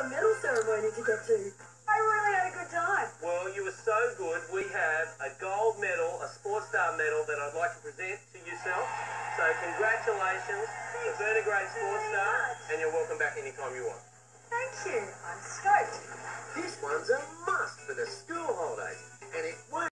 a medal ceremony to get to. I really had a good time. Well, you were so good. We have a gold medal, a sports star medal that I'd like to present to yourself. So congratulations, Thanks. a great sports star, much. and you're welcome back anytime you want. Thank you. I'm stoked.